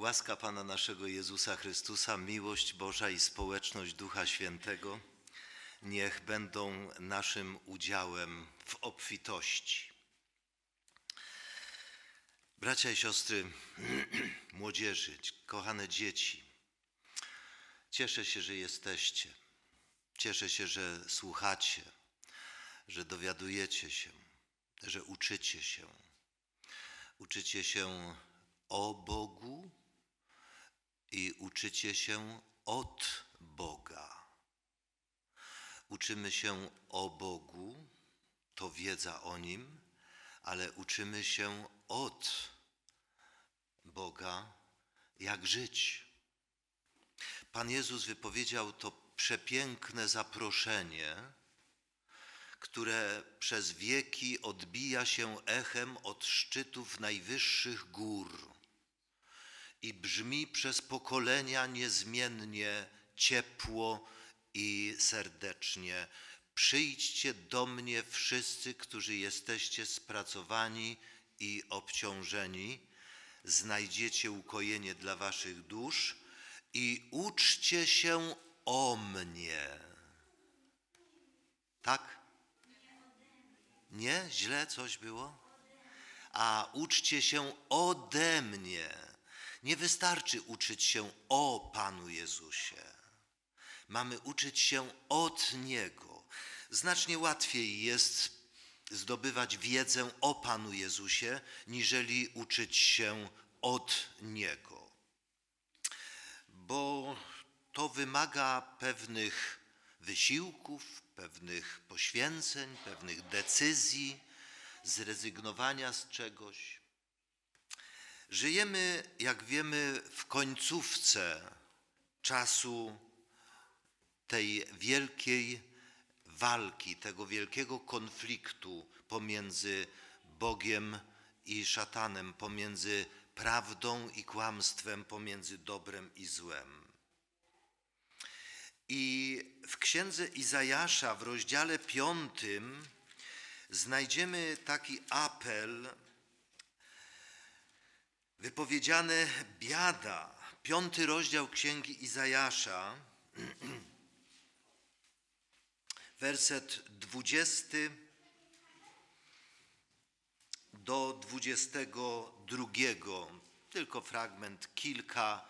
Łaska Pana naszego Jezusa Chrystusa, miłość Boża i społeczność Ducha Świętego niech będą naszym udziałem w obfitości. Bracia i siostry, młodzieży, kochane dzieci, cieszę się, że jesteście. Cieszę się, że słuchacie, że dowiadujecie się, że uczycie się. Uczycie się o Bogu i uczycie się od Boga. Uczymy się o Bogu, to wiedza o Nim, ale uczymy się od Boga, jak żyć. Pan Jezus wypowiedział to przepiękne zaproszenie, które przez wieki odbija się echem od szczytów najwyższych gór i brzmi przez pokolenia niezmiennie, ciepło i serdecznie. Przyjdźcie do mnie wszyscy, którzy jesteście spracowani i obciążeni, znajdziecie ukojenie dla waszych dusz i uczcie się o mnie. Tak? Nie? Źle coś było? A uczcie się ode mnie. Nie wystarczy uczyć się o Panu Jezusie. Mamy uczyć się od Niego. Znacznie łatwiej jest zdobywać wiedzę o Panu Jezusie, niżeli uczyć się od Niego. Bo to wymaga pewnych wysiłków, pewnych poświęceń, pewnych decyzji, zrezygnowania z czegoś. Żyjemy, jak wiemy, w końcówce czasu tej wielkiej walki, tego wielkiego konfliktu pomiędzy Bogiem i szatanem, pomiędzy prawdą i kłamstwem, pomiędzy dobrem i złem. I w księdze Izajasza w rozdziale piątym znajdziemy taki apel wypowiedziane biada. Piąty rozdział księgi Izajasza, werset dwudziesty do dwudziestego drugiego. Tylko fragment, kilka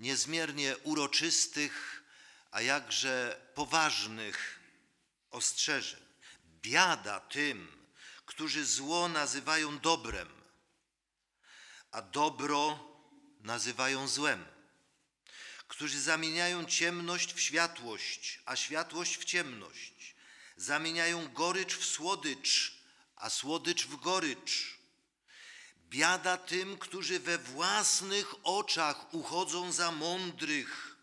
niezmiernie uroczystych, a jakże poważnych ostrzeżeń. Biada tym, którzy zło nazywają dobrem, a dobro nazywają złem, którzy zamieniają ciemność w światłość, a światłość w ciemność, zamieniają gorycz w słodycz, a słodycz w gorycz. Biada tym, którzy we własnych oczach uchodzą za mądrych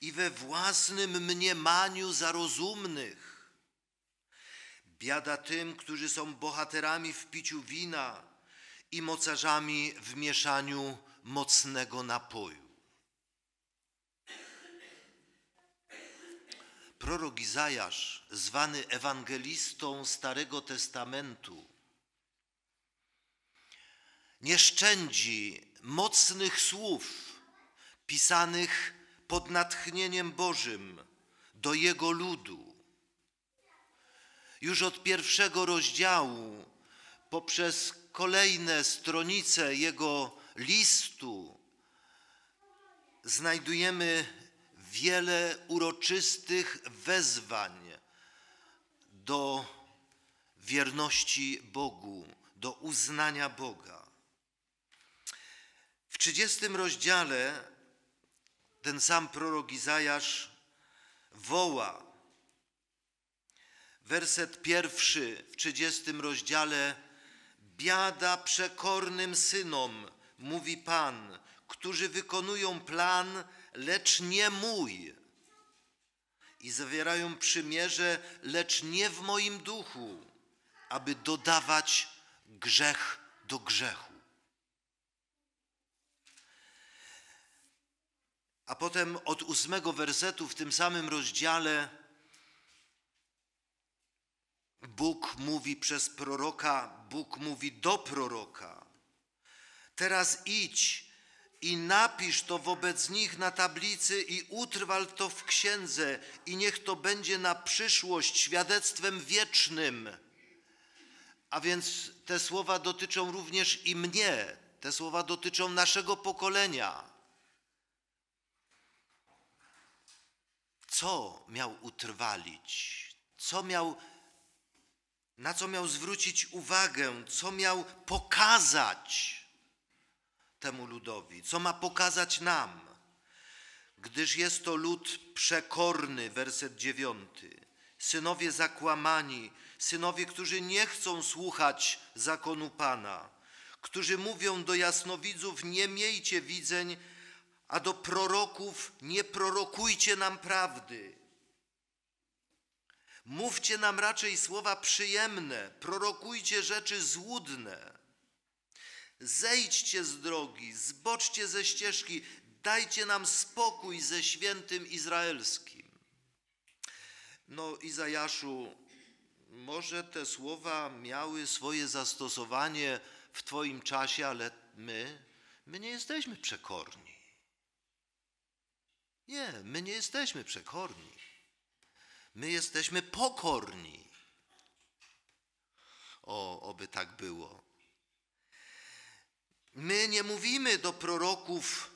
i we własnym mniemaniu za rozumnych. Biada tym, którzy są bohaterami w piciu wina i mocarzami w mieszaniu mocnego napoju. Prorok Izajasz, zwany ewangelistą Starego Testamentu, nie szczędzi mocnych słów pisanych pod natchnieniem Bożym do Jego ludu. Już od pierwszego rozdziału, poprzez kolejne stronice Jego listu, znajdujemy wiele uroczystych wezwań do wierności Bogu, do uznania Boga. W 30 rozdziale ten sam prorok Izajasz woła. Werset pierwszy w 30 rozdziale Biada przekornym synom, mówi Pan, którzy wykonują plan, lecz nie mój. I zawierają przymierze, lecz nie w moim duchu, aby dodawać grzech do grzechu. A potem od ósmego wersetu w tym samym rozdziale Bóg mówi przez proroka, Bóg mówi do proroka. Teraz idź i napisz to wobec nich na tablicy i utrwal to w księdze i niech to będzie na przyszłość świadectwem wiecznym. A więc te słowa dotyczą również i mnie, te słowa dotyczą naszego pokolenia. Co miał utrwalić? Co miał, na co miał zwrócić uwagę? Co miał pokazać temu ludowi? Co ma pokazać nam? Gdyż jest to lud przekorny, werset dziewiąty. Synowie zakłamani, synowie, którzy nie chcą słuchać zakonu Pana, którzy mówią do jasnowidzów: Nie miejcie widzeń, a do proroków: Nie prorokujcie nam prawdy. Mówcie nam raczej słowa przyjemne, prorokujcie rzeczy złudne. Zejdźcie z drogi, zboczcie ze ścieżki, dajcie nam spokój ze świętym Izraelskim. No, Izajaszu, może te słowa miały swoje zastosowanie w Twoim czasie, ale my, my nie jesteśmy przekorni. Nie, my nie jesteśmy przekorni. My jesteśmy pokorni. O, oby tak było. My nie mówimy do proroków,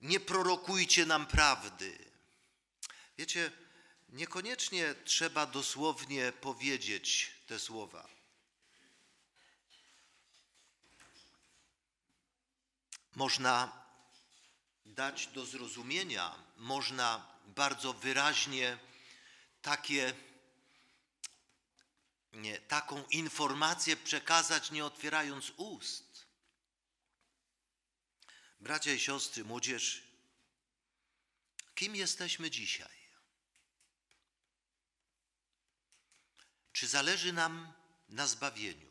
nie prorokujcie nam prawdy. Wiecie, niekoniecznie trzeba dosłownie powiedzieć te słowa. Można dać do zrozumienia, można bardzo wyraźnie takie, nie, taką informację przekazać, nie otwierając ust. Bracia i siostry, młodzież, kim jesteśmy dzisiaj? Czy zależy nam na zbawieniu?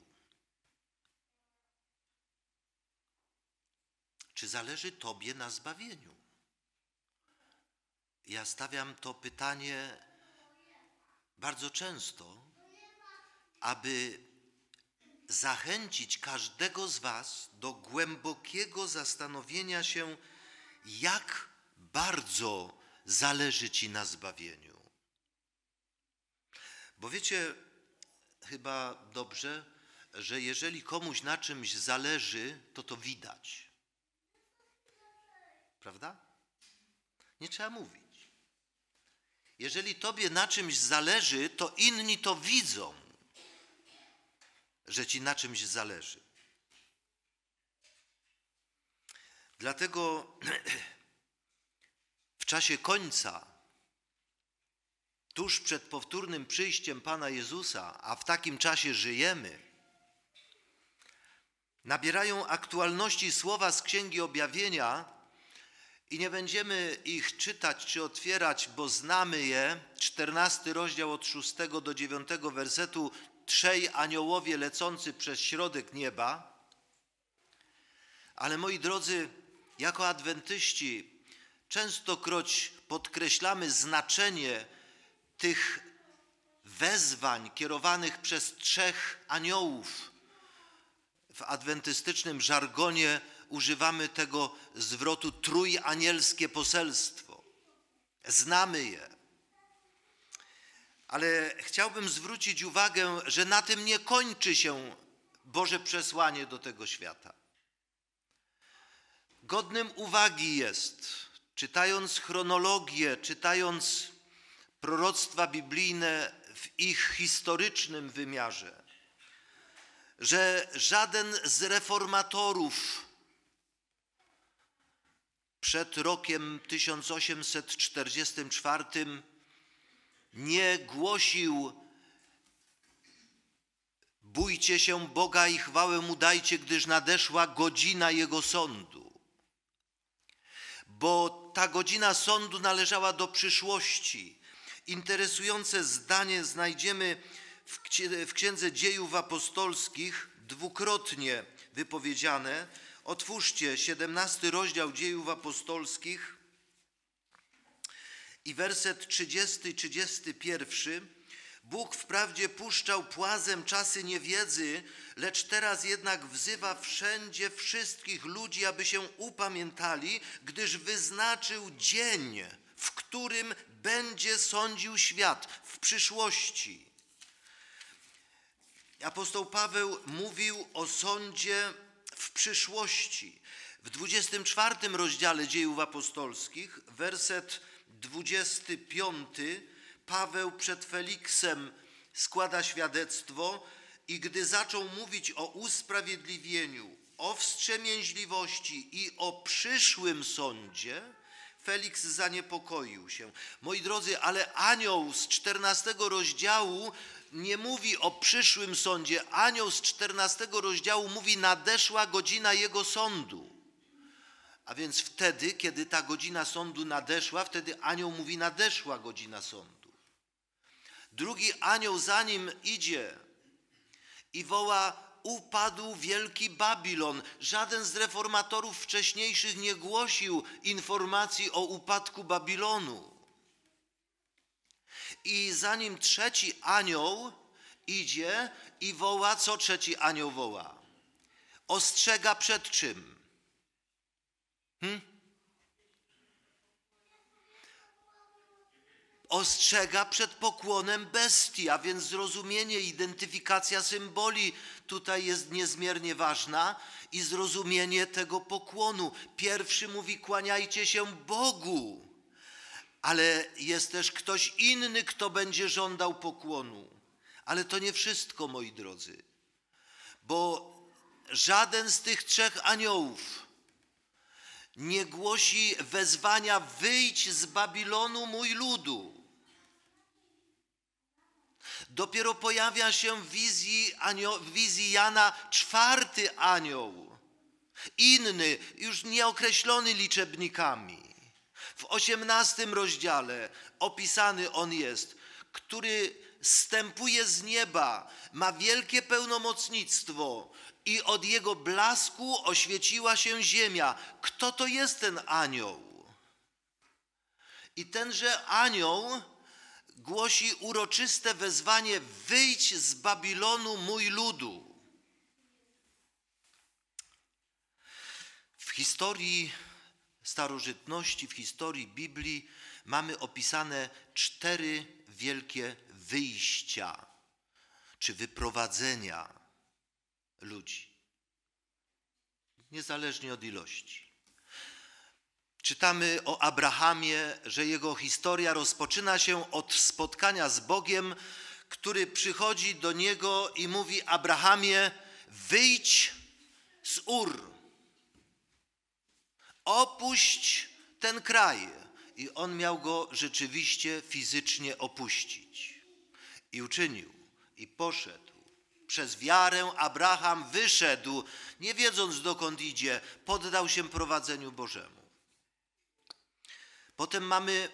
Czy zależy Tobie na zbawieniu? Ja stawiam to pytanie bardzo często, aby zachęcić każdego z Was do głębokiego zastanowienia się, jak bardzo zależy Ci na zbawieniu. Bo wiecie, chyba dobrze, że jeżeli komuś na czymś zależy, to to widać. Prawda? Nie trzeba mówić. Jeżeli tobie na czymś zależy, to inni to widzą, że ci na czymś zależy. Dlatego w czasie końca, tuż przed powtórnym przyjściem Pana Jezusa, a w takim czasie żyjemy, nabierają aktualności słowa z Księgi Objawienia, i nie będziemy ich czytać czy otwierać, bo znamy je. 14 rozdział od 6 do 9 wersetu. Trzej aniołowie lecący przez środek nieba. Ale moi drodzy, jako adwentyści częstokroć podkreślamy znaczenie tych wezwań kierowanych przez trzech aniołów. W adwentystycznym żargonie używamy tego zwrotu trójanielskie poselstwo. Znamy je. Ale chciałbym zwrócić uwagę, że na tym nie kończy się Boże przesłanie do tego świata. Godnym uwagi jest, czytając chronologię, czytając proroctwa biblijne w ich historycznym wymiarze, że żaden z reformatorów przed rokiem 1844 nie głosił Bójcie się Boga i chwałę Mu dajcie, gdyż nadeszła godzina Jego sądu. Bo ta godzina sądu należała do przyszłości. Interesujące zdanie znajdziemy w Księdze Dziejów Apostolskich dwukrotnie wypowiedziane Otwórzcie 17 rozdział dziejów apostolskich i werset 30 31. Bóg wprawdzie puszczał płazem czasy niewiedzy, lecz teraz jednak wzywa wszędzie wszystkich ludzi, aby się upamiętali, gdyż wyznaczył dzień, w którym będzie sądził świat w przyszłości. Apostoł Paweł mówił o sądzie w przyszłości. W 24 rozdziale dziejów apostolskich, werset 25, Paweł przed Feliksem składa świadectwo i gdy zaczął mówić o usprawiedliwieniu, o wstrzemięźliwości i o przyszłym sądzie, Feliks zaniepokoił się. Moi drodzy, ale anioł z 14 rozdziału nie mówi o przyszłym sądzie. Anioł z 14 rozdziału mówi nadeszła godzina jego sądu. A więc wtedy, kiedy ta godzina sądu nadeszła, wtedy anioł mówi nadeszła godzina sądu. Drugi anioł za nim idzie i woła upadł wielki Babilon. Żaden z reformatorów wcześniejszych nie głosił informacji o upadku Babilonu. I zanim trzeci anioł idzie i woła, co trzeci anioł woła? Ostrzega przed czym? Hmm? ostrzega przed pokłonem bestii, a więc zrozumienie, identyfikacja symboli tutaj jest niezmiernie ważna i zrozumienie tego pokłonu. Pierwszy mówi: kłaniajcie się Bogu, ale jest też ktoś inny, kto będzie żądał pokłonu. Ale to nie wszystko, moi drodzy, bo żaden z tych trzech aniołów nie głosi wezwania: wyjdź z Babilonu, mój ludu. Dopiero pojawia się w wizji, w wizji Jana czwarty anioł, inny, już nieokreślony liczebnikami. W osiemnastym rozdziale opisany on jest, który stępuje z nieba, ma wielkie pełnomocnictwo i od jego blasku oświeciła się ziemia. Kto to jest ten anioł? I tenże anioł głosi uroczyste wezwanie: Wyjdź z Babilonu, mój ludu. W historii starożytności, w historii Biblii mamy opisane cztery wielkie wyjścia czy wyprowadzenia ludzi, niezależnie od ilości. Czytamy o Abrahamie, że jego historia rozpoczyna się od spotkania z Bogiem, który przychodzi do niego i mówi: Abrahamie, wyjdź z Ur, opuść ten kraj. I on miał go rzeczywiście fizycznie opuścić. I uczynił, i poszedł. Przez wiarę Abraham wyszedł, nie wiedząc dokąd idzie, poddał się prowadzeniu Bożemu. Potem mamy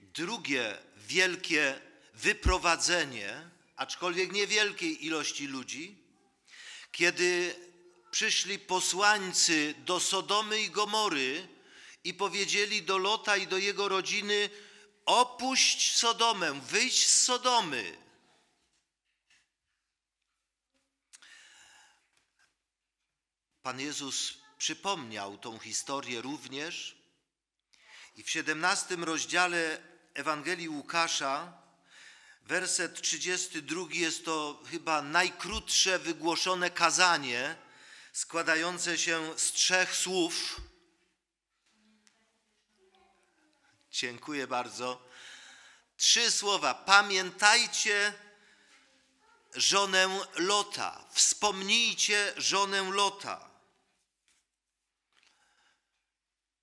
drugie wielkie wyprowadzenie, aczkolwiek niewielkiej ilości ludzi, kiedy przyszli posłańcy do Sodomy i Gomory i powiedzieli do Lota i do jego rodziny: Opuść Sodomę, wyjdź z Sodomy. Pan Jezus przypomniał tą historię również i w 17 rozdziale Ewangelii Łukasza, werset 32 jest to chyba najkrótsze wygłoszone kazanie, składające się z trzech słów. Dziękuję bardzo. Trzy słowa. Pamiętajcie żonę Lota. Wspomnijcie żonę Lota.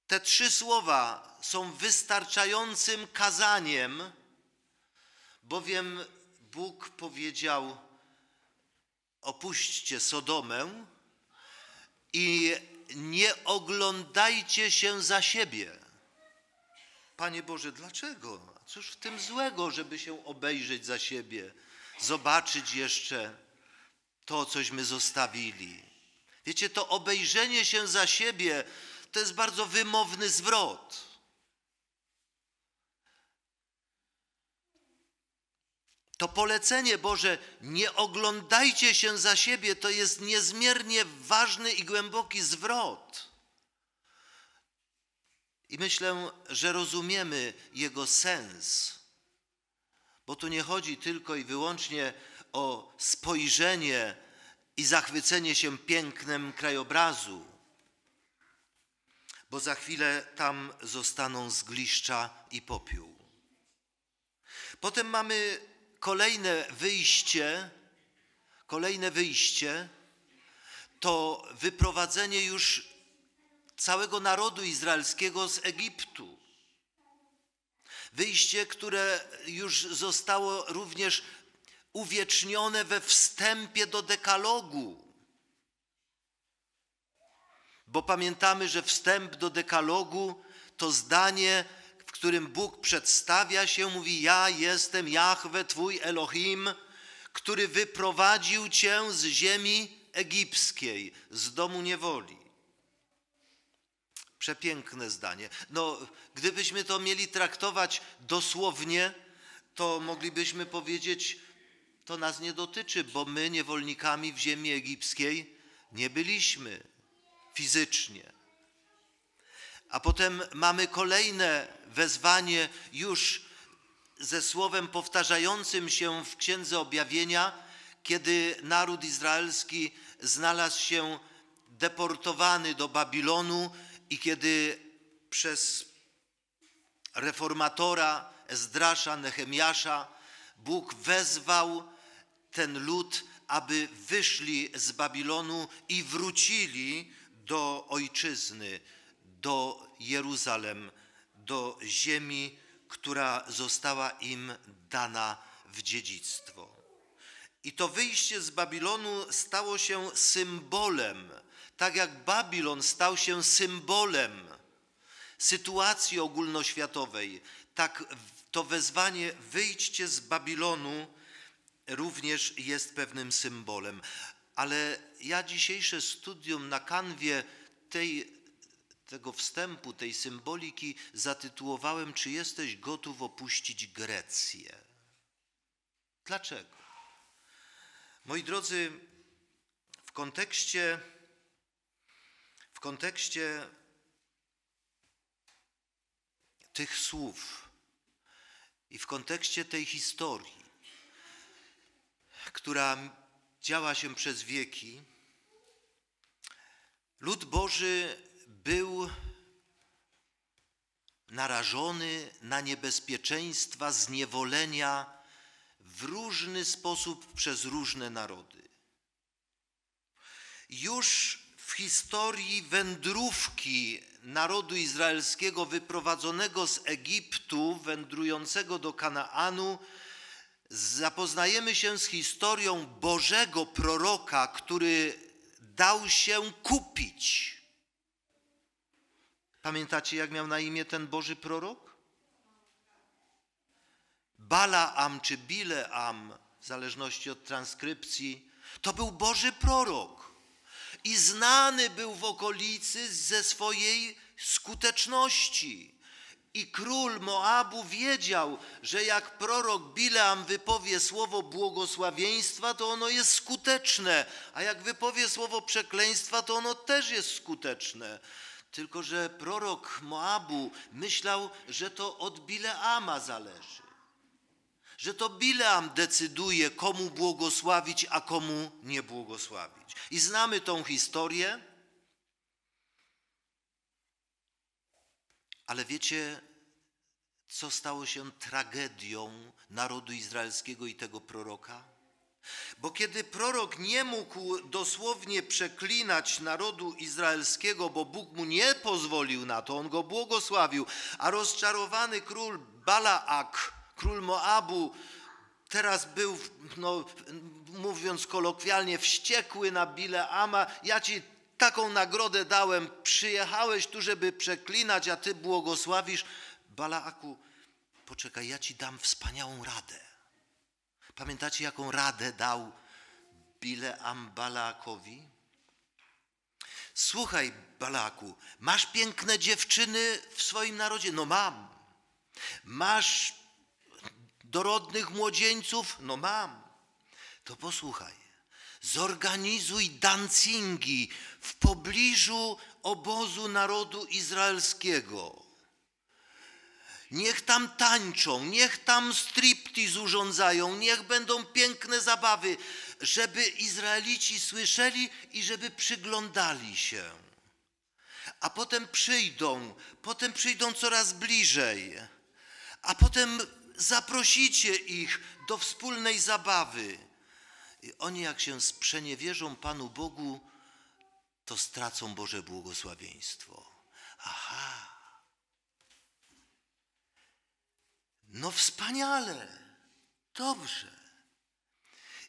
Te trzy słowa są wystarczającym kazaniem, bowiem Bóg powiedział: opuśćcie Sodomę i nie oglądajcie się za siebie. Panie Boże, dlaczego? Cóż w tym złego, żeby się obejrzeć za siebie, zobaczyć jeszcze to, cośmy zostawili? Wiecie, to obejrzenie się za siebie to jest bardzo wymowny zwrot. To polecenie Boże, nie oglądajcie się za siebie, to jest niezmiernie ważny i głęboki zwrot. I myślę, że rozumiemy jego sens, bo tu nie chodzi tylko i wyłącznie o spojrzenie i zachwycenie się pięknem krajobrazu, bo za chwilę tam zostaną zgliszcza i popiół. Potem mamy kolejne wyjście, kolejne wyjście to wyprowadzenie już całego narodu izraelskiego z Egiptu. Wyjście, które już zostało również uwiecznione we wstępie do dekalogu. Bo pamiętamy, że wstęp do dekalogu to zdanie, którym Bóg przedstawia się, mówi: Ja jestem Jahwe, Twój Elohim, który wyprowadził Cię z ziemi egipskiej, z domu niewoli. Przepiękne zdanie. No, gdybyśmy to mieli traktować dosłownie, to moglibyśmy powiedzieć, to nas nie dotyczy, bo my niewolnikami w ziemi egipskiej nie byliśmy fizycznie. A potem mamy kolejne wezwanie już ze słowem powtarzającym się w Księdze Objawienia, kiedy naród izraelski znalazł się deportowany do Babilonu i kiedy przez reformatora Ezdrasza, Nehemiasza Bóg wezwał ten lud, aby wyszli z Babilonu i wrócili do ojczyzny, do Jeruzalem, do ziemi, która została im dana w dziedzictwo. I to wyjście z Babilonu stało się symbolem, tak jak Babilon stał się symbolem sytuacji ogólnoświatowej, tak to wezwanie wyjdźcie z Babilonu również jest pewnym symbolem. Ale ja dzisiejsze studium na kanwie tej, tego wstępu, tej symboliki zatytułowałem Czy jesteś gotów opuścić Grecję? Dlaczego? Moi drodzy, w kontekście, w kontekście tych słów i w kontekście tej historii, która działa się przez wieki, lud Boży był narażony na niebezpieczeństwa zniewolenia w różny sposób przez różne narody. Już w historii wędrówki narodu izraelskiego wyprowadzonego z Egiptu, wędrującego do Kanaanu, zapoznajemy się z historią Bożego proroka, który dał się kupić. Pamiętacie, jak miał na imię ten Boży prorok? Balaam czy Bileam, w zależności od transkrypcji, to był Boży prorok. I znany był w okolicy ze swojej skuteczności. I król Moabu wiedział, że jak prorok Bileam wypowie słowo błogosławieństwa, to ono jest skuteczne, a jak wypowie słowo przekleństwa, to ono też jest skuteczne. Tylko, że prorok Moabu myślał, że to od Bileama zależy. Że to Bileam decyduje, komu błogosławić, a komu nie błogosławić. I znamy tą historię. Ale wiecie, co stało się tragedią narodu izraelskiego i tego proroka? Bo kiedy prorok nie mógł dosłownie przeklinać narodu izraelskiego, bo Bóg mu nie pozwolił na to, on go błogosławił, a rozczarowany król Balaak, król Moabu, teraz był, no, mówiąc kolokwialnie, wściekły na Bileama, ja ci taką nagrodę dałem, przyjechałeś tu, żeby przeklinać, a ty błogosławisz. Balaaku, poczekaj, ja ci dam wspaniałą radę. Pamiętacie, jaką radę dał Bileam Balaakowi? Słuchaj, Balaku, masz piękne dziewczyny w swoim narodzie? No mam. Masz Dorodnych młodzieńców? No mam. To posłuchaj. Zorganizuj dancingi w pobliżu obozu narodu izraelskiego. Niech tam tańczą, niech tam striptease urządzają, niech będą piękne zabawy, żeby Izraelici słyszeli i żeby przyglądali się. A potem przyjdą, potem przyjdą coraz bliżej, a potem zaprosicie ich do wspólnej zabawy. I oni, jak się sprzeniewierzą Panu Bogu, to stracą Boże błogosławieństwo. Aha. No wspaniale, dobrze.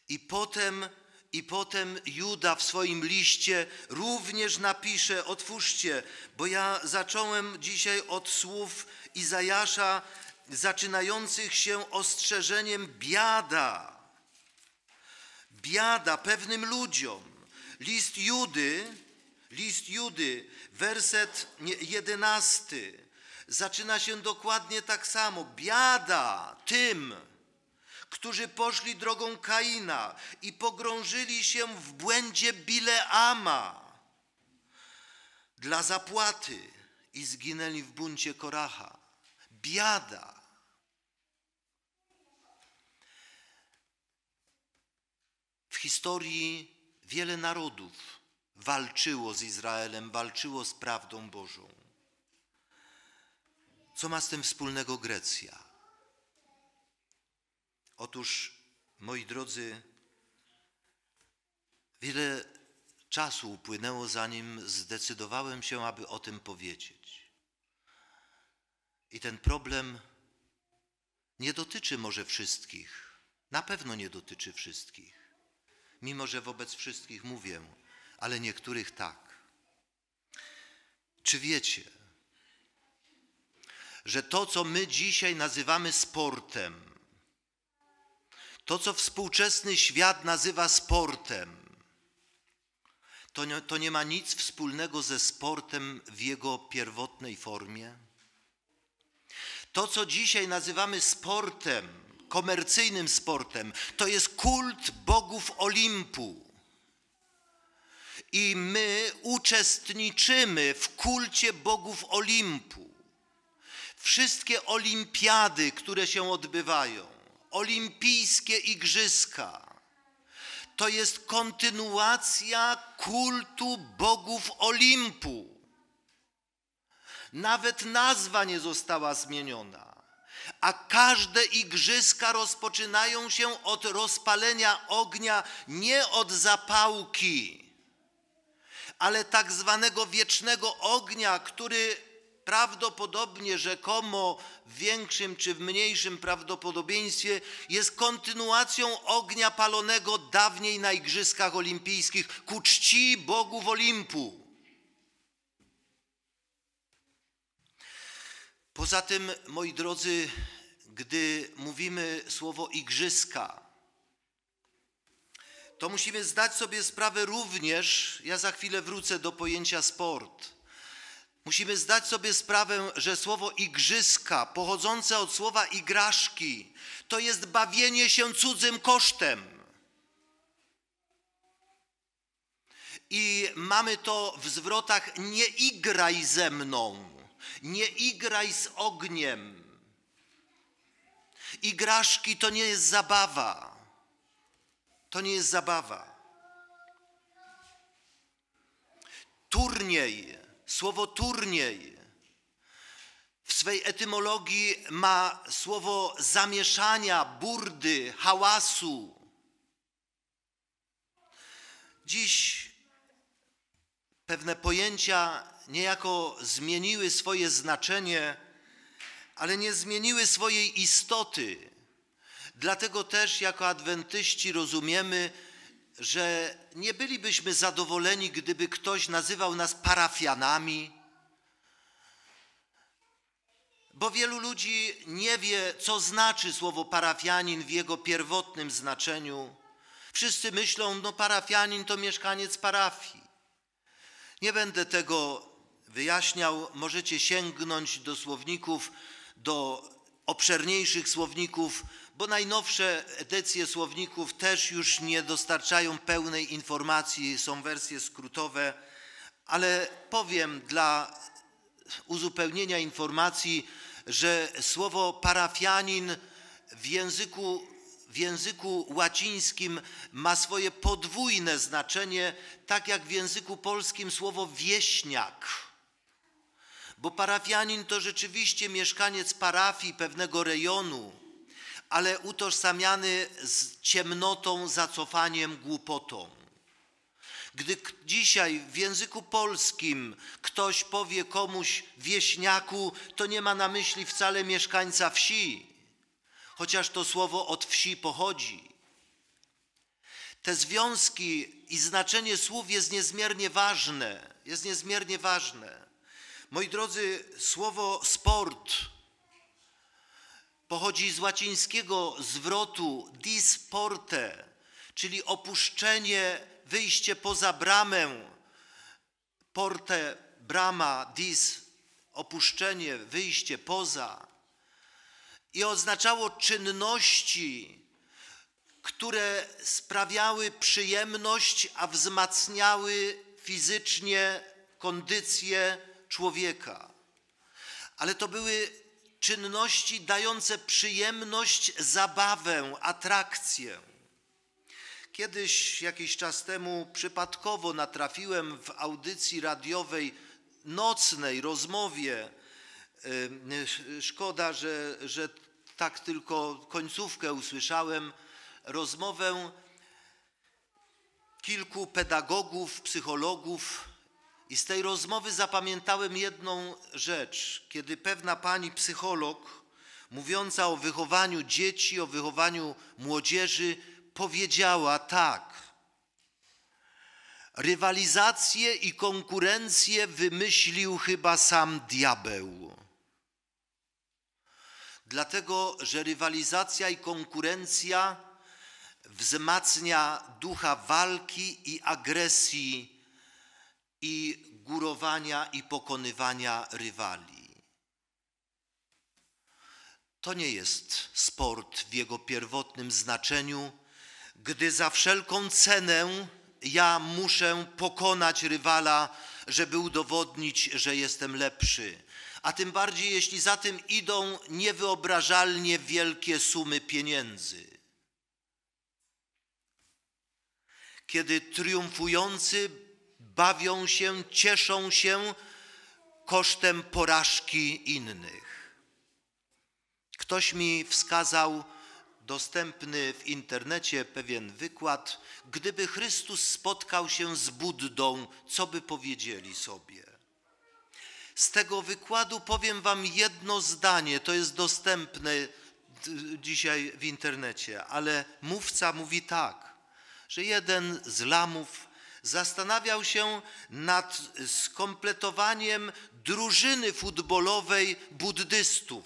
I potem, i potem Juda w swoim liście również napisze, otwórzcie, bo ja zacząłem dzisiaj od słów Izajasza zaczynających się ostrzeżeniem biada. Biada pewnym ludziom. List Judy, list Judy, werset jedenasty zaczyna się dokładnie tak samo. Biada tym, którzy poszli drogą Kaina i pogrążyli się w błędzie Bileama dla zapłaty i zginęli w buncie Koracha. Biada. W historii wiele narodów walczyło z Izraelem, walczyło z prawdą Bożą. Co ma z tym wspólnego Grecja? Otóż, moi drodzy, wiele czasu upłynęło, zanim zdecydowałem się, aby o tym powiedzieć. I ten problem nie dotyczy może wszystkich, na pewno nie dotyczy wszystkich, mimo że wobec wszystkich mówię, ale niektórych tak. Czy wiecie, że to, co my dzisiaj nazywamy sportem, to, co współczesny świat nazywa sportem, to nie, to nie ma nic wspólnego ze sportem w jego pierwotnej formie. To, co dzisiaj nazywamy sportem, komercyjnym sportem, to jest kult bogów Olimpu. I my uczestniczymy w kulcie bogów Olimpu. Wszystkie olimpiady, które się odbywają, olimpijskie igrzyska, to jest kontynuacja kultu bogów Olimpu. Nawet nazwa nie została zmieniona, a każde igrzyska rozpoczynają się od rozpalenia ognia, nie od zapałki, ale tak zwanego wiecznego ognia, który prawdopodobnie, rzekomo w większym czy w mniejszym prawdopodobieństwie jest kontynuacją ognia palonego dawniej na Igrzyskach Olimpijskich ku czci bogów Olimpu. Poza tym, moi drodzy, gdy mówimy słowo igrzyska, to musimy zdać sobie sprawę również, ja za chwilę wrócę do pojęcia sport Musimy zdać sobie sprawę, że słowo igrzyska, pochodzące od słowa igraszki, to jest bawienie się cudzym kosztem. I mamy to w zwrotach nie igraj ze mną, nie igraj z ogniem. Igraszki to nie jest zabawa. To nie jest zabawa. Turniej Słowo turniej w swej etymologii ma słowo zamieszania, burdy, hałasu. Dziś pewne pojęcia niejako zmieniły swoje znaczenie, ale nie zmieniły swojej istoty. Dlatego też jako adwentyści rozumiemy, że nie bylibyśmy zadowoleni, gdyby ktoś nazywał nas parafianami, bo wielu ludzi nie wie, co znaczy słowo parafianin w jego pierwotnym znaczeniu. Wszyscy myślą, no parafianin to mieszkaniec parafii. Nie będę tego wyjaśniał, możecie sięgnąć do słowników, do obszerniejszych słowników, bo najnowsze edycje słowników też już nie dostarczają pełnej informacji, są wersje skrótowe, ale powiem dla uzupełnienia informacji, że słowo parafianin w języku, w języku łacińskim ma swoje podwójne znaczenie, tak jak w języku polskim słowo wieśniak. Bo parafianin to rzeczywiście mieszkaniec parafii pewnego rejonu, ale utożsamiany z ciemnotą, zacofaniem, głupotą. Gdy dzisiaj w języku polskim ktoś powie komuś wieśniaku, to nie ma na myśli wcale mieszkańca wsi, chociaż to słowo od wsi pochodzi. Te związki i znaczenie słów jest niezmiernie ważne, jest niezmiernie ważne. Moi drodzy, słowo sport pochodzi z łacińskiego zwrotu disporte, czyli opuszczenie, wyjście poza bramę. Porte, brama, dis, opuszczenie, wyjście poza. I oznaczało czynności, które sprawiały przyjemność, a wzmacniały fizycznie kondycję człowieka. Ale to były czynności dające przyjemność, zabawę, atrakcję. Kiedyś, jakiś czas temu, przypadkowo natrafiłem w audycji radiowej nocnej rozmowie. Szkoda, że, że tak tylko końcówkę usłyszałem. Rozmowę kilku pedagogów, psychologów, i z tej rozmowy zapamiętałem jedną rzecz, kiedy pewna pani psycholog, mówiąca o wychowaniu dzieci, o wychowaniu młodzieży, powiedziała tak. Rywalizację i konkurencję wymyślił chyba sam diabeł. Dlatego, że rywalizacja i konkurencja wzmacnia ducha walki i agresji i górowania i pokonywania rywali. To nie jest sport w jego pierwotnym znaczeniu, gdy za wszelką cenę ja muszę pokonać rywala, żeby udowodnić, że jestem lepszy. A tym bardziej, jeśli za tym idą niewyobrażalnie wielkie sumy pieniędzy. Kiedy triumfujący bawią się, cieszą się kosztem porażki innych. Ktoś mi wskazał dostępny w internecie pewien wykład, gdyby Chrystus spotkał się z Buddą, co by powiedzieli sobie? Z tego wykładu powiem wam jedno zdanie, to jest dostępne dzisiaj w internecie, ale mówca mówi tak, że jeden z lamów zastanawiał się nad skompletowaniem drużyny futbolowej buddystów.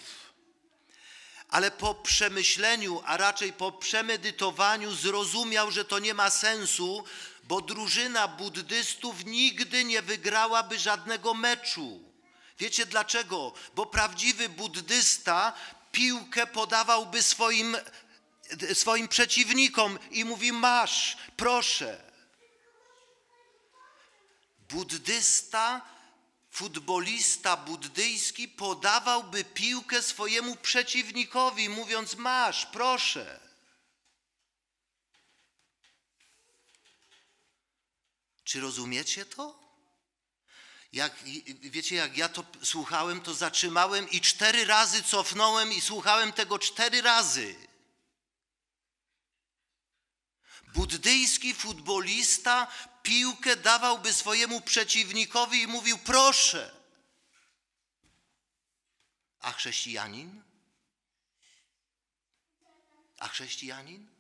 Ale po przemyśleniu, a raczej po przemedytowaniu, zrozumiał, że to nie ma sensu, bo drużyna buddystów nigdy nie wygrałaby żadnego meczu. Wiecie dlaczego? Bo prawdziwy buddysta piłkę podawałby swoim, swoim przeciwnikom i mówi: Masz, proszę buddysta, futbolista buddyjski podawałby piłkę swojemu przeciwnikowi, mówiąc: Masz, proszę. Czy rozumiecie to? Jak, wiecie, jak ja to słuchałem, to zatrzymałem i cztery razy cofnąłem i słuchałem tego cztery razy. Buddyjski futbolista piłkę dawałby swojemu przeciwnikowi i mówił: Proszę. A chrześcijanin? A chrześcijanin?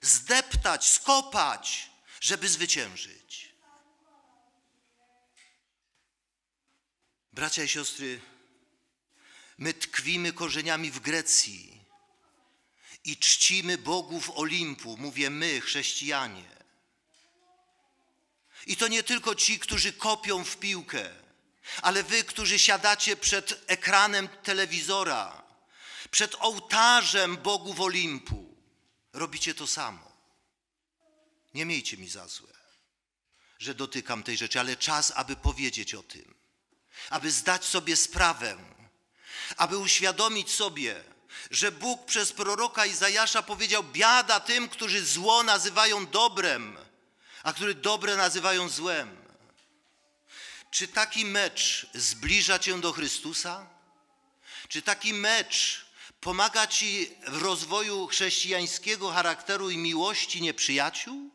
Zdeptać, skopać, żeby zwyciężyć. Bracia i siostry, my tkwimy korzeniami w Grecji i czcimy bogów Olimpu, mówię my, chrześcijanie. I to nie tylko ci, którzy kopią w piłkę, Ale wy, którzy siadacie przed ekranem telewizora, przed ołtarzem bogów Olimpu, robicie to samo. Nie miejcie mi za złe, że dotykam tej rzeczy, ale czas, aby powiedzieć o tym, aby zdać sobie sprawę, aby uświadomić sobie, że Bóg przez proroka Izajasza powiedział: Biada tym, którzy zło nazywają dobrem, a którzy dobre nazywają złem. Czy taki mecz zbliża cię do Chrystusa? Czy taki mecz pomaga ci w rozwoju chrześcijańskiego charakteru i miłości nieprzyjaciół?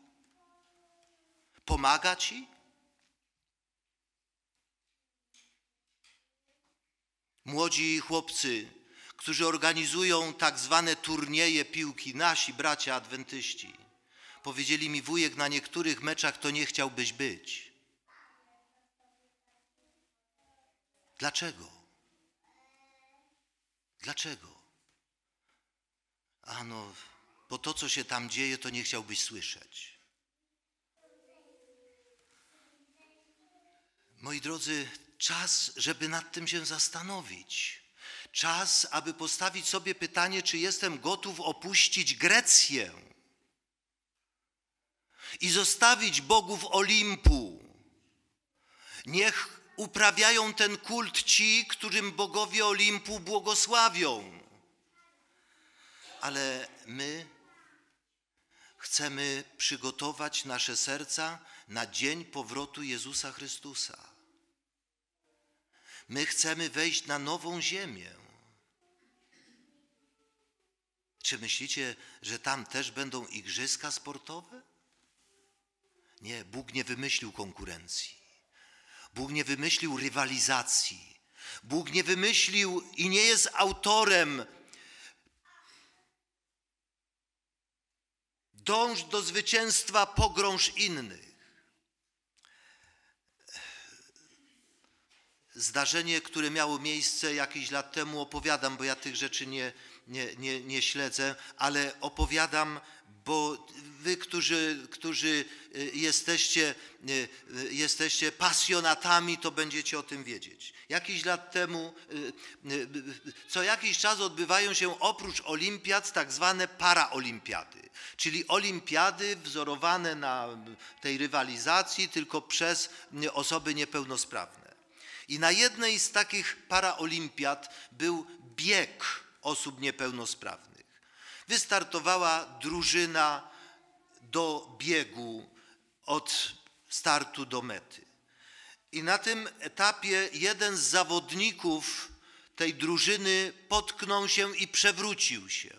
Pomaga ci? Młodzi chłopcy, którzy organizują tak zwane turnieje piłki, nasi bracia adwentyści, powiedzieli mi wujek, na niektórych meczach to nie chciałbyś być. Dlaczego? Dlaczego? Ano, bo to, co się tam dzieje, to nie chciałbyś słyszeć. Moi drodzy, czas, żeby nad tym się zastanowić. Czas, aby postawić sobie pytanie, czy jestem gotów opuścić Grecję i zostawić bogów Olimpu. Niech uprawiają ten kult ci, którym bogowie Olimpu błogosławią. Ale my chcemy przygotować nasze serca na dzień powrotu Jezusa Chrystusa. My chcemy wejść na nową ziemię. Czy myślicie, że tam też będą igrzyska sportowe? Nie, Bóg nie wymyślił konkurencji. Bóg nie wymyślił rywalizacji. Bóg nie wymyślił i nie jest autorem dąż do zwycięstwa, pogrąż innych. Zdarzenie, które miało miejsce jakiś lat temu, opowiadam, bo ja tych rzeczy nie, nie, nie, nie śledzę, ale opowiadam, bo wy, którzy, którzy y, jesteście, y, y, jesteście pasjonatami, to będziecie o tym wiedzieć. Jakiś lat temu, co jakiś czas odbywają się oprócz olimpiad tak zwane paraolimpiady, czyli olimpiady wzorowane na tej rywalizacji tylko przez osoby niepełnosprawne. I na jednej z takich paraolimpiad był bieg osób niepełnosprawnych. Wystartowała drużyna do biegu od startu do mety. I na tym etapie jeden z zawodników tej drużyny potknął się i przewrócił się.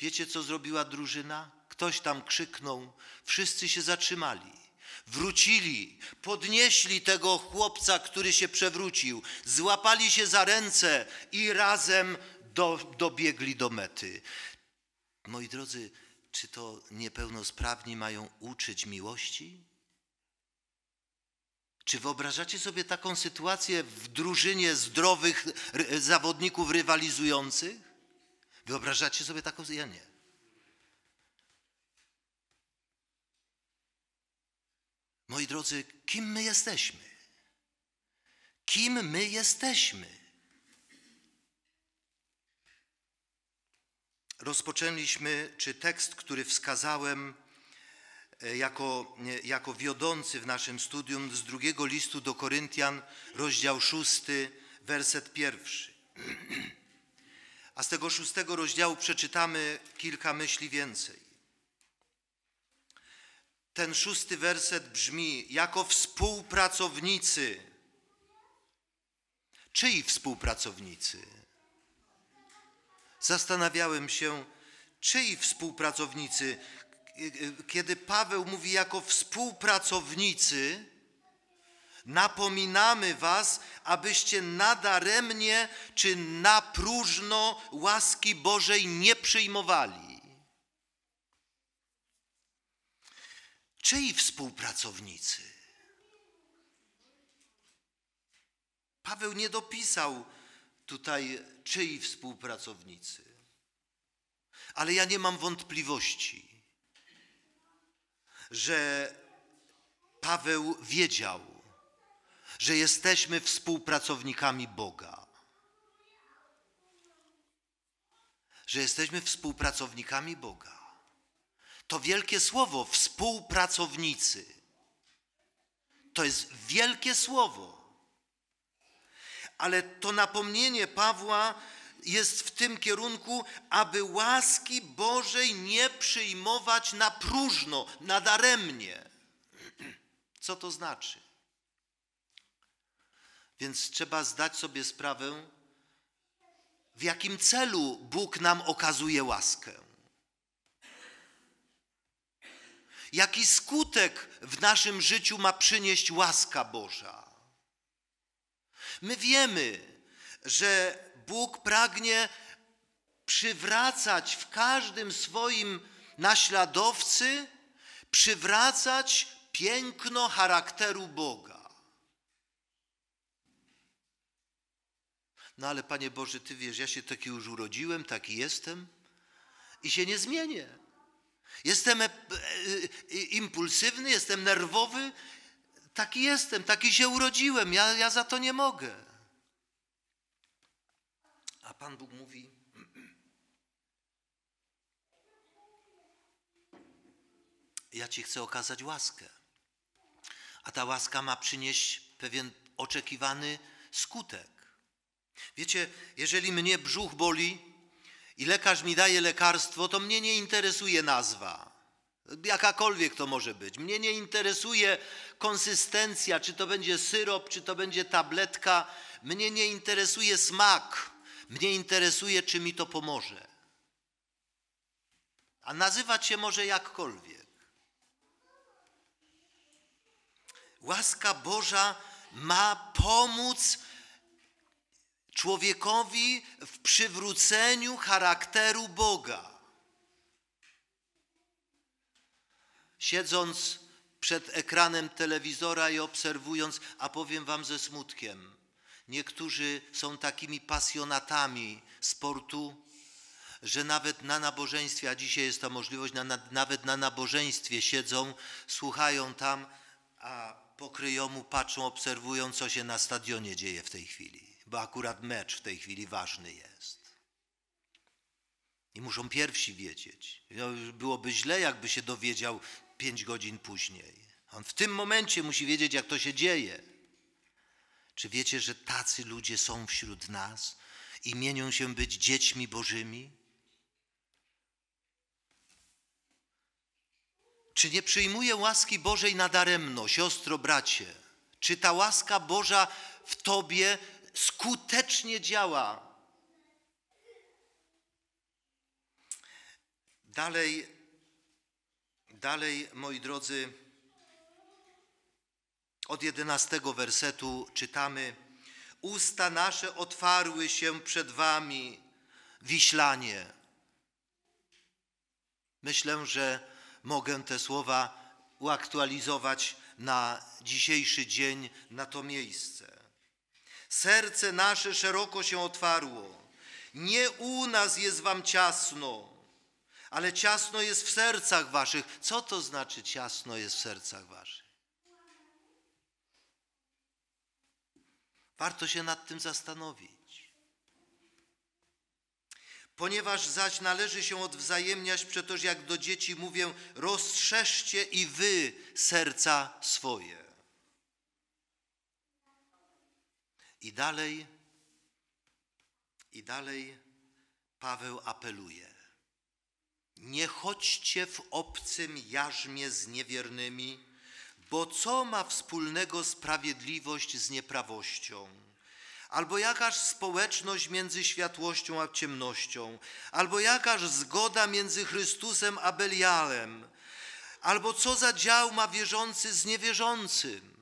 Wiecie, co zrobiła drużyna? Ktoś tam krzyknął, wszyscy się zatrzymali. Wrócili, podnieśli tego chłopca, który się przewrócił, złapali się za ręce i razem do, dobiegli do mety. Moi drodzy, czy to niepełnosprawni mają uczyć miłości? Czy wyobrażacie sobie taką sytuację w drużynie zdrowych zawodników rywalizujących? Wyobrażacie sobie taką? Ja nie. Moi drodzy, kim my jesteśmy? Kim my jesteśmy? rozpoczęliśmy, czy tekst, który wskazałem e, jako, jako wiodący w naszym studium z drugiego listu do Koryntian, rozdział szósty, werset pierwszy. A z tego szóstego rozdziału przeczytamy kilka myśli więcej. Ten szósty werset brzmi: jako współpracownicy. Czyi współpracownicy? Zastanawiałem się, czyi współpracownicy, kiedy Paweł mówi jako współpracownicy, napominamy was, abyście nadaremnie czy na próżno łaski Bożej nie przyjmowali. Czyi współpracownicy? Paweł nie dopisał tutaj czyi współpracownicy. Ale ja nie mam wątpliwości, że Paweł wiedział, że jesteśmy współpracownikami Boga. Że jesteśmy współpracownikami Boga. To wielkie słowo współpracownicy. To jest wielkie słowo. Ale to napomnienie Pawła jest w tym kierunku, aby łaski Bożej nie przyjmować na próżno, nadaremnie. Co to znaczy? Więc trzeba zdać sobie sprawę, w jakim celu Bóg nam okazuje łaskę. Jaki skutek w naszym życiu ma przynieść łaska Boża? My wiemy, że Bóg pragnie przywracać w każdym swoim naśladowcy, przywracać piękno charakteru Boga. No ale Panie Boże, Ty wiesz, ja się taki już urodziłem, taki jestem i się nie zmienię. Jestem e, e, impulsywny, jestem nerwowy, taki jestem, taki się urodziłem, ja, ja za to nie mogę. A Pan Bóg mówi: Ja Ci chcę okazać łaskę. A ta łaska ma przynieść pewien oczekiwany skutek. Wiecie, jeżeli mnie brzuch boli i lekarz mi daje lekarstwo, to mnie nie interesuje nazwa. Jakakolwiek to może być. Mnie nie interesuje konsystencja, czy to będzie syrop, czy to będzie tabletka. Mnie nie interesuje smak. Mnie interesuje, czy mi to pomoże. A nazywać się może jakkolwiek. Łaska Boża ma pomóc człowiekowi w przywróceniu charakteru Boga. Siedząc przed ekranem telewizora i obserwując, a powiem Wam ze smutkiem, niektórzy są takimi pasjonatami sportu, że nawet na nabożeństwie, a dzisiaj jest ta możliwość, na, nawet na nabożeństwie siedzą, słuchają tam, a pokryjomu patrzą, obserwują, co się na stadionie dzieje w tej chwili, bo akurat mecz w tej chwili ważny jest. I muszą pierwsi wiedzieć. No, byłoby źle, jakby się dowiedział pięć godzin później. On w tym momencie musi wiedzieć, jak to się dzieje. Czy wiecie, że tacy ludzie są wśród nas i mienią się być dziećmi Bożymi? Czy nie przyjmuje łaski Bożej nadaremno, siostro, bracie? Czy ta łaska Boża w tobie skutecznie działa? Dalej, dalej, moi drodzy, od jedenastego wersetu czytamy: Usta nasze otwarły się przed Wami, wiślanie. Myślę, że mogę te słowa uaktualizować na dzisiejszy dzień, na to miejsce. Serce nasze szeroko się otwarło. Nie u nas jest wam ciasno, ale ciasno jest w sercach waszych. Co to znaczy ciasno jest w sercach waszych? Warto się nad tym zastanowić. Ponieważ zaś należy się odwzajemniać, przetoż jak do dzieci mówię, rozszerzcie i wy serca swoje. I dalej, i dalej Paweł apeluje. Nie chodźcie w obcym jarzmie z niewiernymi, bo co ma wspólnego sprawiedliwość z nieprawością? albo jakaż społeczność między światłością a ciemnością, albo jakaż zgoda między Chrystusem a Belialem, albo co za dział ma wierzący z niewierzącym,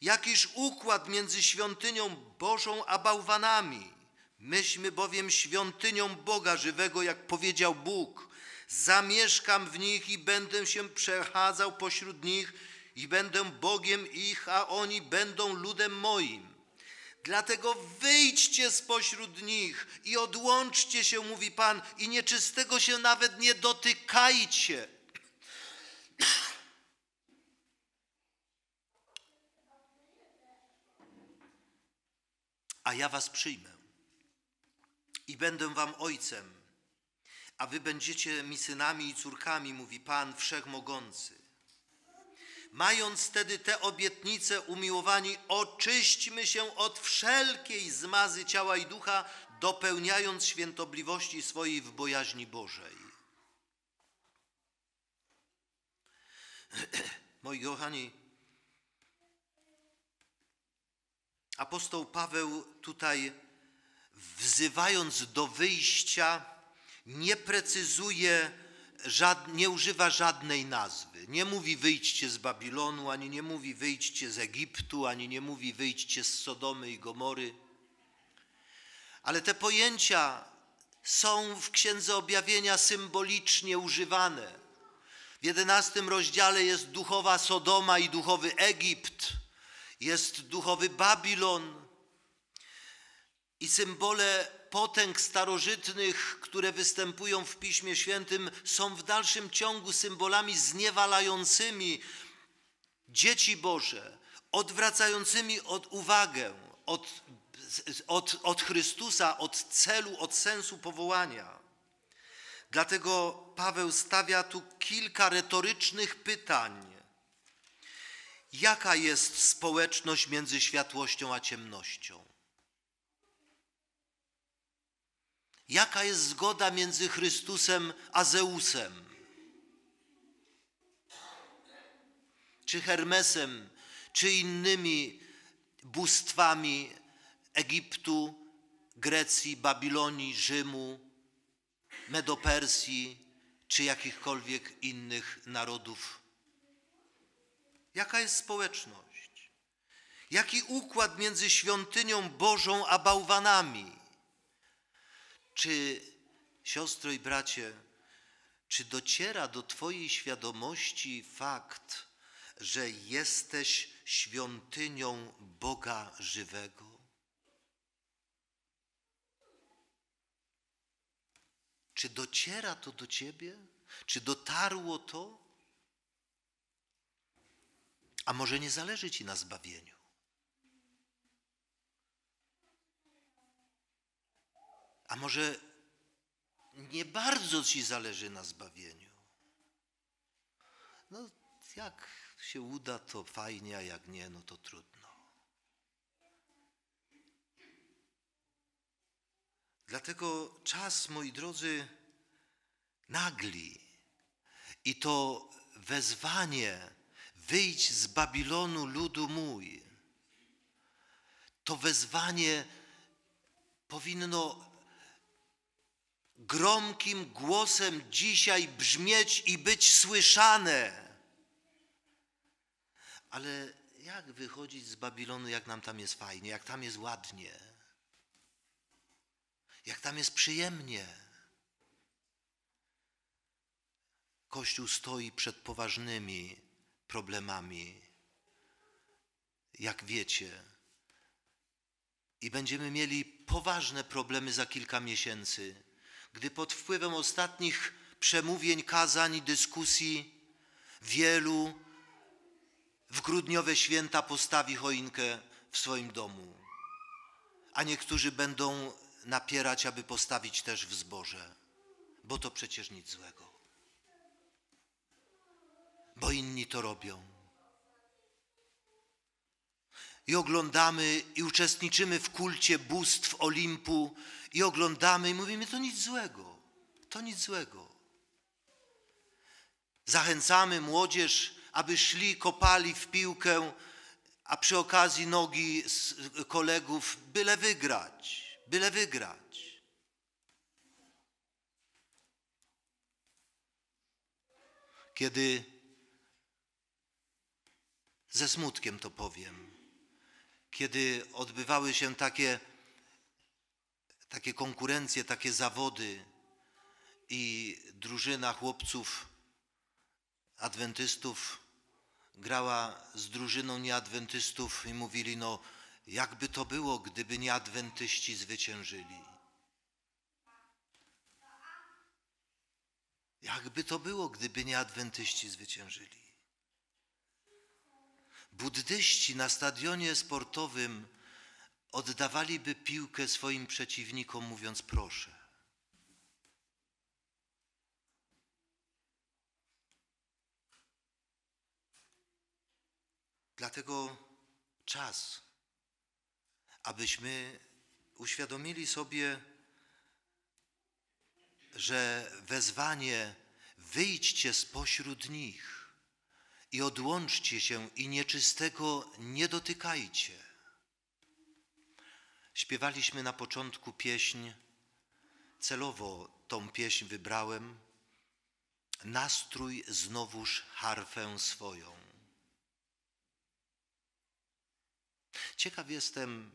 jakiż układ między świątynią Bożą a bałwanami. Myśmy bowiem świątynią Boga żywego, jak powiedział Bóg. Zamieszkam w nich i będę się przechadzał pośród nich i będę Bogiem ich, a oni będą ludem moim. Dlatego wyjdźcie spośród nich i odłączcie się, mówi Pan, i nieczystego się nawet nie dotykajcie. A ja was przyjmę i będę wam ojcem, a wy będziecie mi synami i córkami, mówi Pan Wszechmogący. Mając wtedy te obietnice, umiłowani, oczyśćmy się od wszelkiej zmazy ciała i ducha, dopełniając świętobliwości swojej w bojaźni Bożej. Moi kochani, apostoł Paweł tutaj wzywając do wyjścia, nie precyzuje, nie używa żadnej nazwy. Nie mówi wyjdźcie z Babilonu, ani nie mówi wyjdźcie z Egiptu, ani nie mówi wyjdźcie z Sodomy i Gomory. Ale te pojęcia są w Księdze Objawienia symbolicznie używane. W jedenastym rozdziale jest duchowa Sodoma i duchowy Egipt, jest duchowy Babilon i symbole potęg starożytnych, które występują w Piśmie Świętym, są w dalszym ciągu symbolami zniewalającymi dzieci Boże, odwracającymi od uwagę od, od, od Chrystusa, od celu, od sensu powołania. Dlatego Paweł stawia tu kilka retorycznych pytań. Jaka jest społeczność między światłością a ciemnością? Jaka jest zgoda między Chrystusem a Zeusem? Czy Hermesem, czy innymi bóstwami Egiptu, Grecji, Babilonii, Rzymu, Medopersji, czy jakichkolwiek innych narodów? Jaka jest społeczność? Jaki układ między świątynią Bożą a bałwanami? Czy, siostro i bracie, czy dociera do Twojej świadomości fakt, że jesteś świątynią Boga żywego? Czy dociera to do Ciebie? Czy dotarło to? A może nie zależy Ci na zbawieniu? A może nie bardzo ci zależy na zbawieniu? No, jak się uda, to fajnie, a jak nie, no to trudno. Dlatego czas, moi drodzy, nagli. I to wezwanie, wyjdź z Babilonu, ludu mój. To wezwanie powinno gromkim głosem dzisiaj brzmieć i być słyszane. Ale jak wychodzić z Babilonu, jak nam tam jest fajnie, jak tam jest ładnie, jak tam jest przyjemnie? Kościół stoi przed poważnymi problemami, jak wiecie, i będziemy mieli poważne problemy za kilka miesięcy gdy pod wpływem ostatnich przemówień, kazań, dyskusji wielu w grudniowe święta postawi choinkę w swoim domu, a niektórzy będą napierać, aby postawić też w zboże, bo to przecież nic złego. Bo inni to robią. I oglądamy i uczestniczymy w kulcie bóstw Olimpu, i oglądamy i mówimy, to nic złego, to nic złego. Zachęcamy młodzież, aby szli, kopali w piłkę, a przy okazji nogi kolegów, byle wygrać, byle wygrać. Kiedy ze smutkiem to powiem, kiedy odbywały się takie takie konkurencje, takie zawody i drużyna chłopców adwentystów grała z drużyną nieadwentystów i mówili, no jakby to było, gdyby nieadwentyści zwyciężyli. Jakby to było, gdyby nieadwentyści zwyciężyli. Buddyści na stadionie sportowym oddawaliby piłkę swoim przeciwnikom, mówiąc proszę. Dlatego czas, abyśmy uświadomili sobie, że wezwanie wyjdźcie spośród nich i odłączcie się i nieczystego nie dotykajcie. Śpiewaliśmy na początku pieśń, celowo tą pieśń wybrałem, nastrój znowuż harfę swoją. Ciekaw jestem,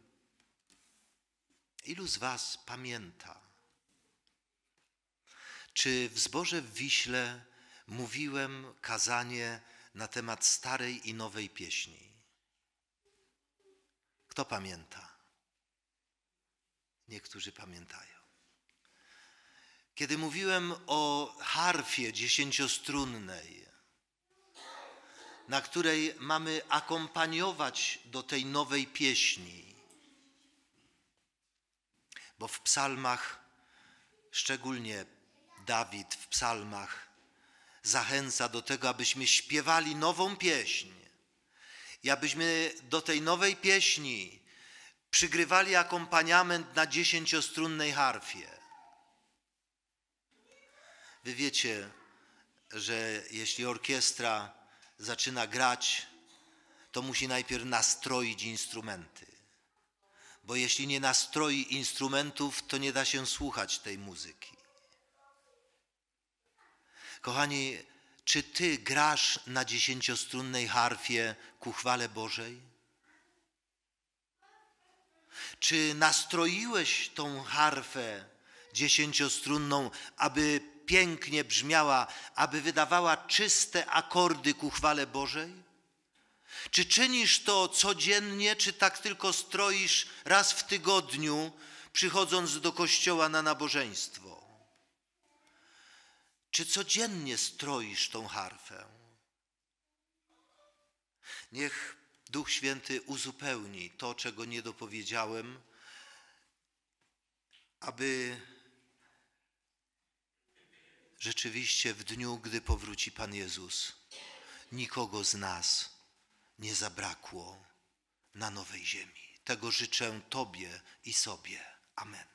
ilu z Was pamięta, czy w zborze w Wiśle mówiłem kazanie na temat starej i nowej pieśni? Kto pamięta? Niektórzy pamiętają. Kiedy mówiłem o harfie dziesięciostrunnej, na której mamy akompaniować do tej nowej pieśni, bo w psalmach, szczególnie Dawid w psalmach, zachęca do tego, abyśmy śpiewali nową pieśń i abyśmy do tej nowej pieśni przygrywali akompaniament na dziesięciostrunnej harfie. Wy wiecie, że jeśli orkiestra zaczyna grać, to musi najpierw nastroić instrumenty. Bo jeśli nie nastroi instrumentów, to nie da się słuchać tej muzyki. Kochani, czy ty grasz na dziesięciostrunnej harfie ku chwale Bożej? Czy nastroiłeś tą harfę dziesięciostrunną, aby pięknie brzmiała, aby wydawała czyste akordy ku chwale Bożej? Czy czynisz to codziennie, czy tak tylko stroisz raz w tygodniu, przychodząc do kościoła na nabożeństwo? Czy codziennie stroisz tą harfę? Niech Duch Święty uzupełni to, czego nie dopowiedziałem, aby rzeczywiście w dniu, gdy powróci Pan Jezus, nikogo z nas nie zabrakło na nowej ziemi. Tego życzę Tobie i sobie. Amen.